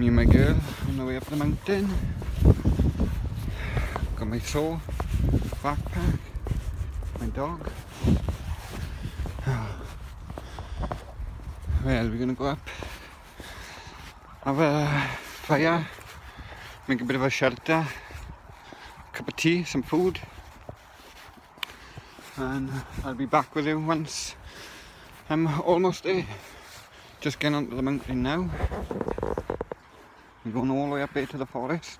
Me and my girl on the way up the mountain. Got my saw, backpack, my dog. Well, we're gonna go up, have a fire, make a bit of a shelter, cup of tea, some food, and I'll be back with you once I'm almost there. Just getting onto the mountain now. We're going all the way up here to the forest.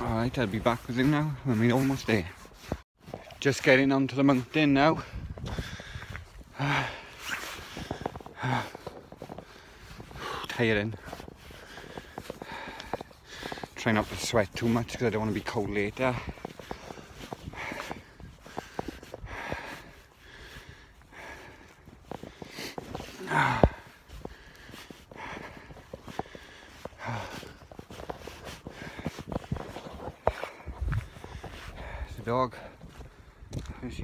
Alright, I'll be back with you now when we're almost there. Just getting onto the mountain now. Tiring. Try not to sweat too much because I don't want to be cold later. The dog. Where's she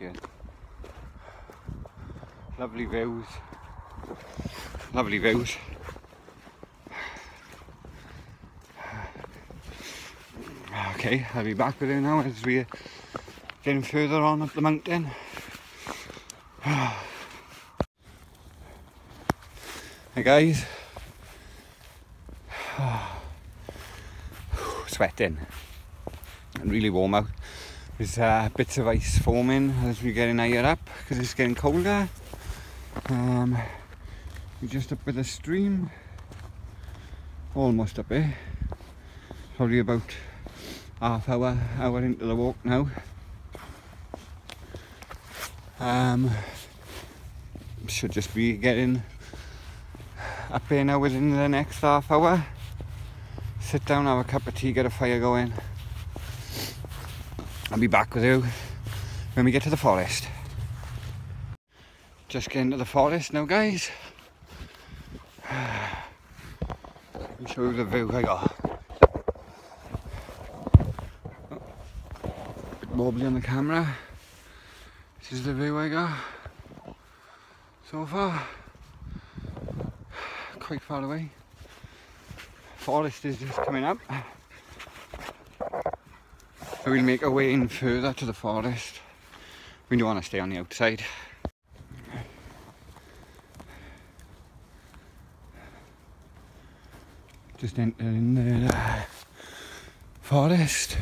is. Lovely views. Lovely views. Okay, I'll be back with you now as we're getting further on up the mountain. Hi guys. Sweating. And really warm out. There's uh, bits of ice forming as we're getting higher up because it's getting colder. Um, we're just up with the stream. Almost up here. Probably about half hour, hour into the walk now. Um, should just be getting up here now within the next half hour. Sit down, have a cup of tea, get a fire going. I'll be back with you when we get to the forest. Just getting to the forest now guys. Let me show you the view I got. Oh, wobbly on the camera. This is the view I got so far. Quite far away. Forest is just coming up. So we'll make our way in further to the forest. We don't want to stay on the outside. Just entering the forest.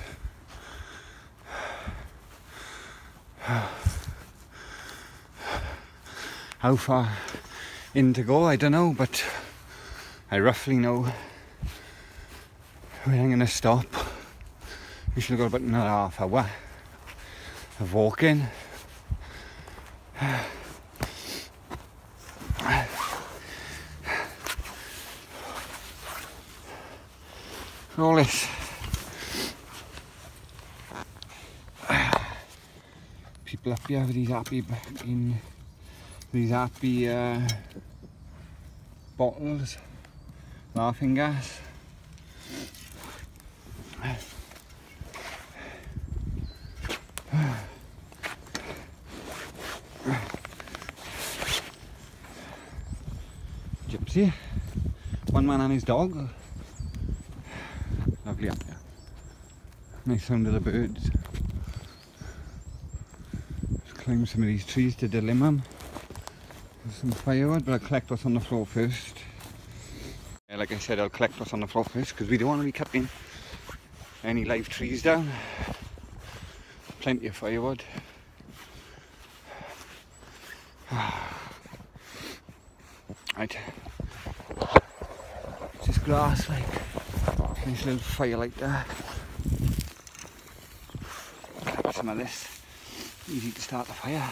How far in to go, I don't know, but I roughly know where I'm going to stop. We should have got about another half hour of walking. All this people up here with these happy in these happy uh, bottles, laughing gas. Gypsy, one man and his dog. Lovely up there. Nice sound of the birds. Let's climb some of these trees to delim them. Some firewood, but I'll collect what's on the floor first. Yeah, like I said, I'll collect what's on the floor first because we don't want to be cutting any live trees down. Plenty of firewood. Right. Grass like nice little fire like that. Collect some of this. Easy to start the fire.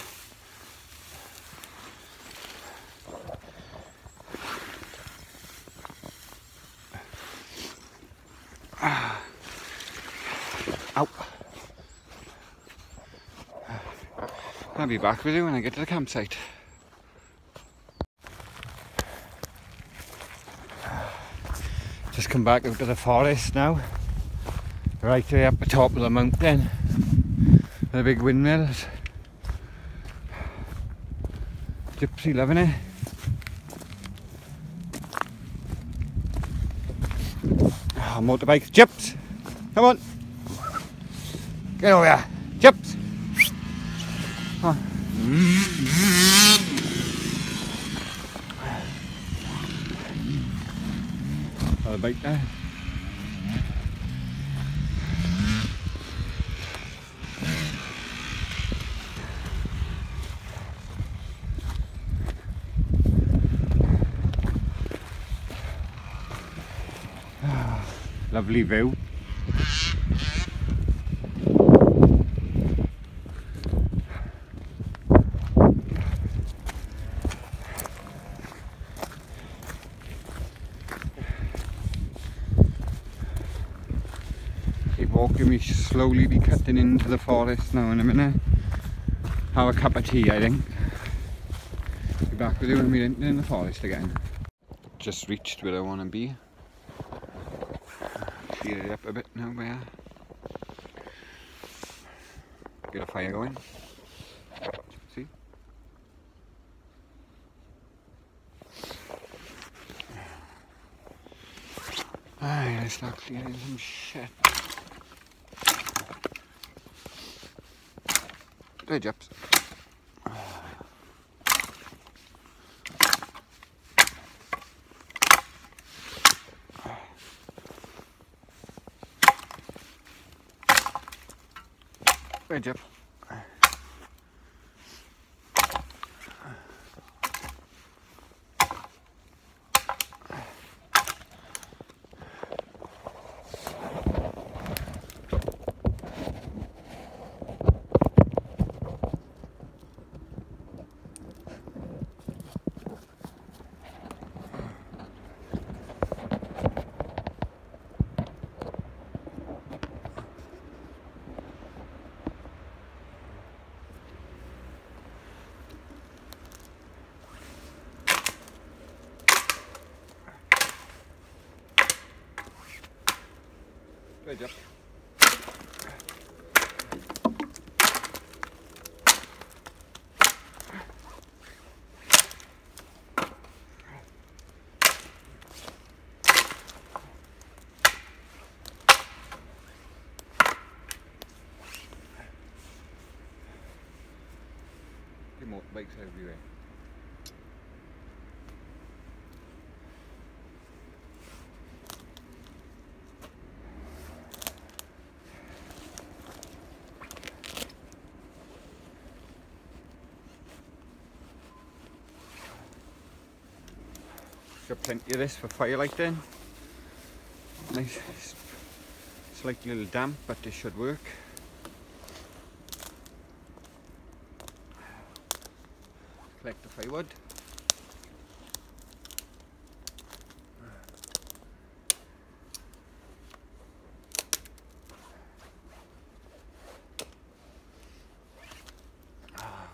I'll be back with you when I get to the campsite. Come back out to the forest now. Right there up the top of the mountain. The big windmills. Gypsy loving it. Ah, motorbike. Chips! Come on! Get over here! Chips! Come on. Bike there. Lovely view. Keep walking, slowly be cutting into the forest now in a minute. Have a cup of tea, I think. Be back with you when we're in the forest again. Just reached where I want to be. Clear it up a bit now, where? Get a fire going. See? Aye, let's start clearing some shit. There, Jeps. There, Jep. The motorbikes everywhere. Got plenty of this for firelight then. Nice, slightly little damp, but this should work. Collect the firewood. Ah.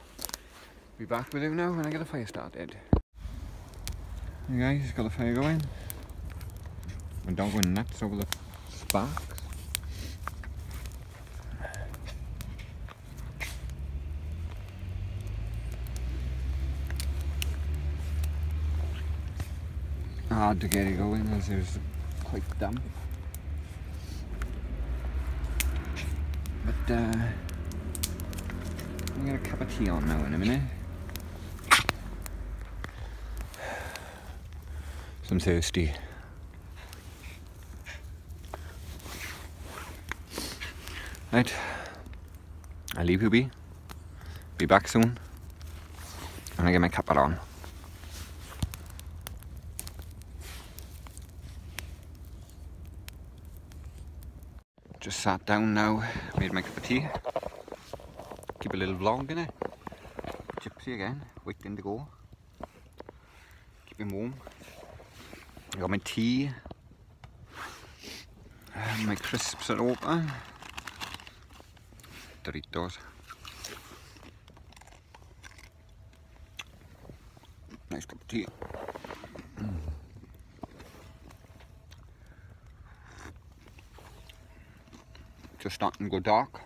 Be back with you now when I get the fire started. Guys, got the fire going. My dog went nuts over the sparks. Hard to get it going as it's quite damp. But uh, I'm gonna a cup of tea on now in a minute. I'm thirsty. Right, I'll leave you be. Be back soon. And I'm gonna get my cuppa on. Just sat down now, made my cup of tea. Keep a little vlog in it. Gypsy again, waiting to go. Keep him warm. I got my tea. Uh, my crisps are open. Doritos. Nice cup of tea. Just starting to go dark.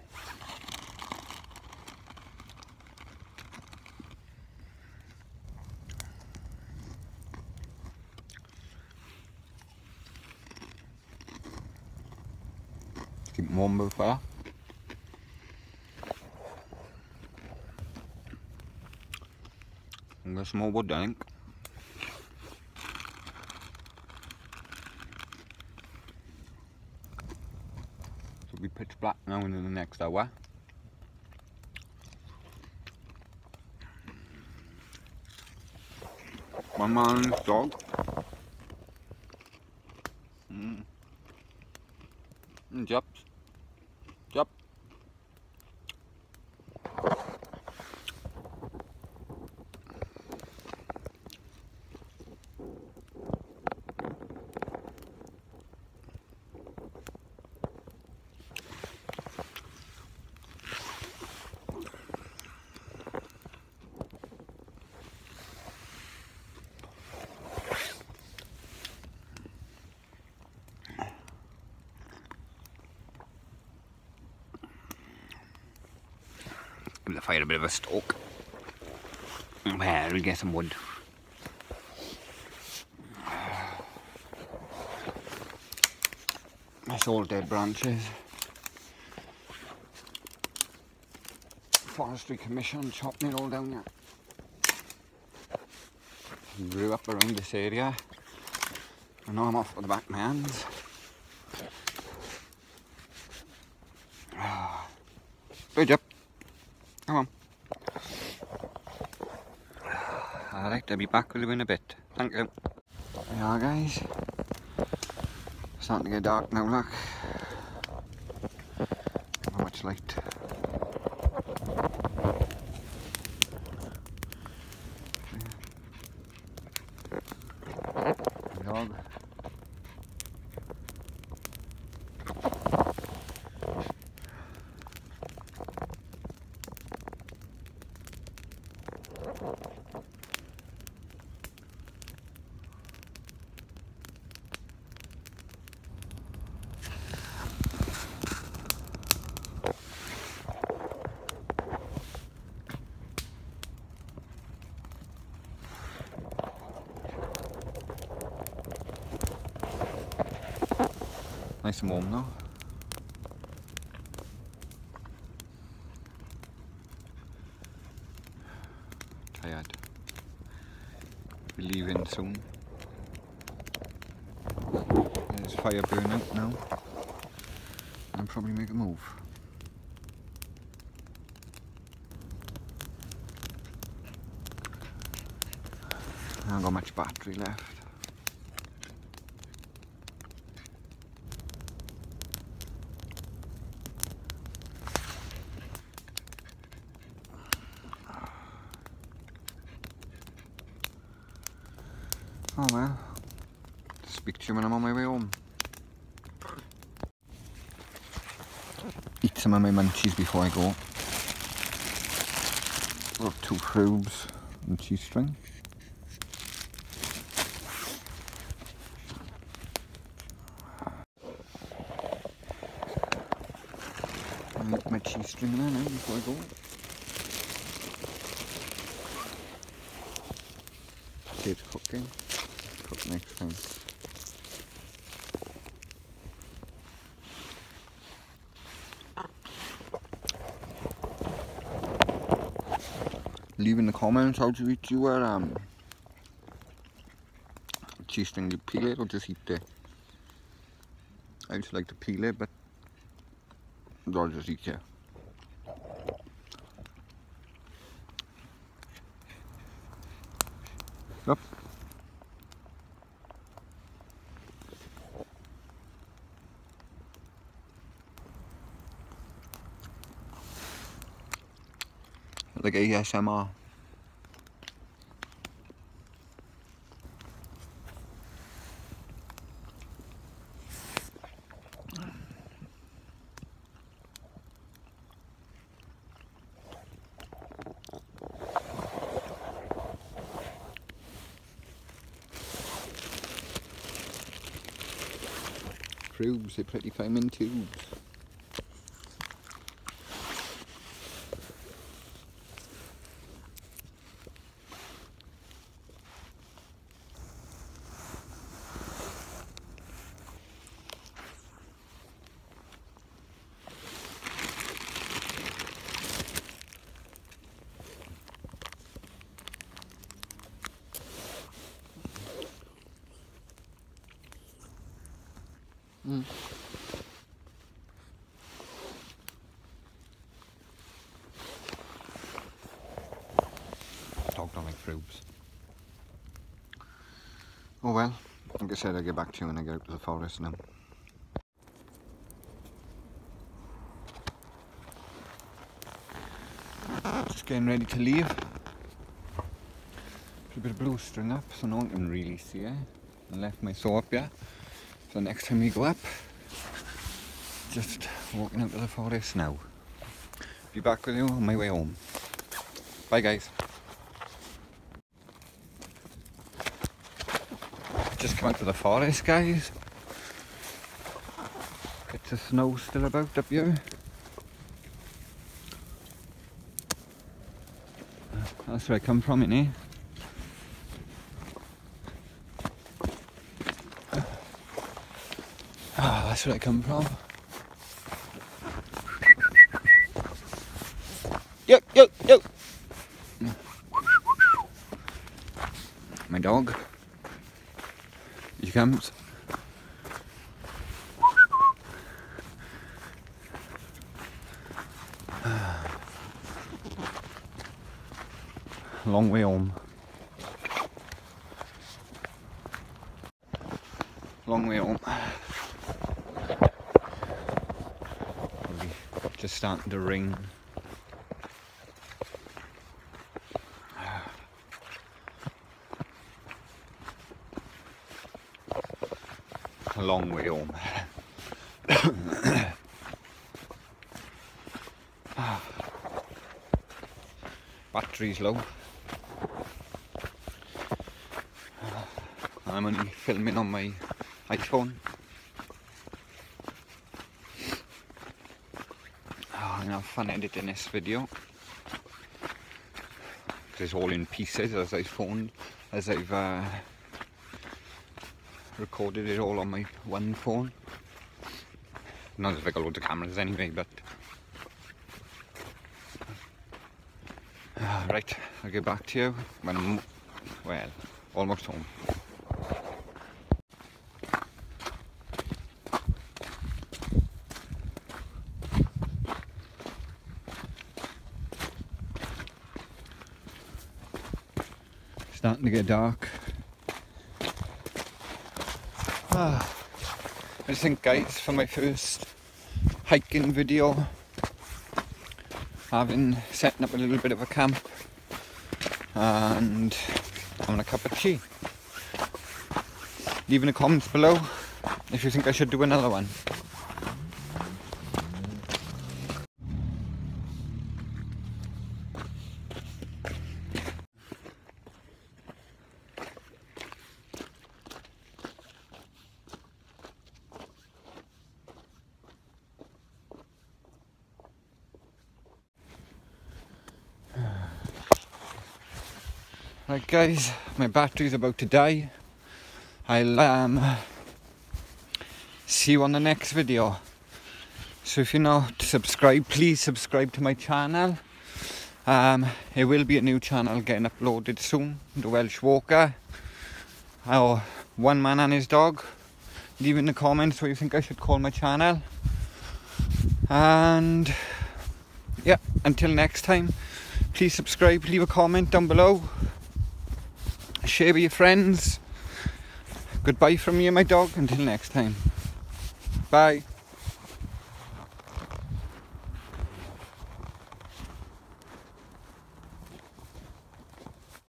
The fire. And got some more wood, I think. It'll be pitch black now in the next hour. My man's dog. Mm. Mm, Jups. Jup. Give the fire a bit of a stoke. Well, we'll get some wood. That's all dead branches. Forestry Commission chopping it all down there. Grew up around this area. And now I'm off with the back man's. Ah. Bridge up. Come on. Alright, I'll be back with you in a bit. Thank you. There you are guys. Starting to get dark now, look. Not much light. Dog. Nice and warm now. Soon. There's fire burning now. I'll probably make a move. I haven't got much battery left. Oh well. Speak to you when I'm on my way home. Eat some of my munchies before I go. Got two cubes and cheese string. I'll my cheese string there now before I go. It's cooking. Cook next time. Comments how to eat your um cheese string. You peel it or just eat it. I just like to peel it, but I'll just eat it. Up. Like ASMR. Tubes, they pretty fine in tubes. Mm. Dog don't like fruits. Oh well, like I said, I'll get back to you when I get out to the forest now. Just getting ready to leave. Put a bit of blue string up so no one can really see it. I left my saw up here. So next time we go up, just walking out to the forest now. Be back with you on my way home. Bye guys. Just come out to the forest guys. Get the snow still about up here. That's where I come from, innit? Ah, that's where I come from. Yo, yo, yo! My dog. Here he comes. Long way home. Long way home. Maybe just starting to rain. A long way home. Battery's low. I'm only filming on my iPhone. Oh, I'm gonna have fun editing this video. It's all in pieces as I've phoned, as I've uh, recorded it all on my one phone. Not as I got loads of cameras anyway, but right, I'll get back to you when I'm, well, almost home. Starting to get dark. Ah, I just think guys for my first hiking video having setting up a little bit of a camp and having a cup of tea. Leave in the comments below if you think I should do another one. Guys, my battery's about to die. I'll um, see you on the next video. So if you're not subscribed, please subscribe to my channel. Um, it will be a new channel getting uploaded soon, The Welsh Walker. Or One Man and His Dog. Leave in the comments what you think I should call my channel. And yeah, until next time, please subscribe, leave a comment down below share with your friends. Goodbye from me and my dog. Until next time. Bye.